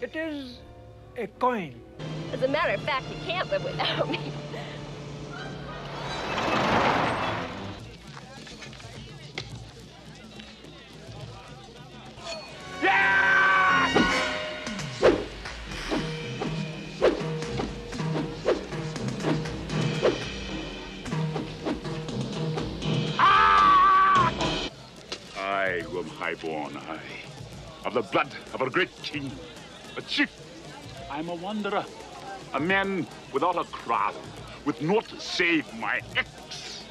It is a coin. As a matter of fact, you can't live without me. I am highborn, I, of the blood of a great king, a chief. I'm a wanderer, a man without a crown, with naught save my ex.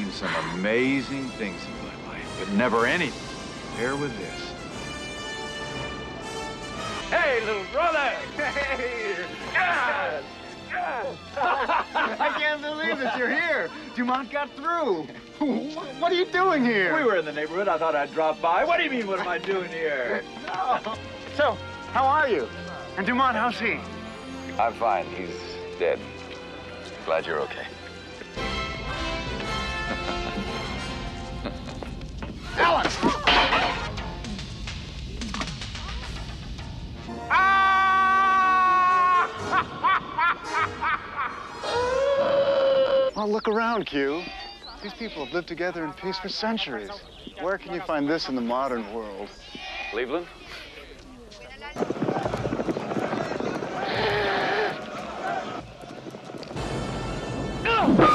Seen some amazing things in my life, but never anything compare with this. Hey, little brother! Hey! God! I can't believe that you're here. Dumont got through. What are you doing here? We were in the neighborhood. I thought I'd drop by. What do you mean, what am I doing here? No. So, how are you? And Dumont, how's he? I'm fine. He's dead. Glad you're okay. Alex! Ah! well, look around, Q. These people have lived together in peace for centuries. Where can you find this in the modern world? Cleveland? No!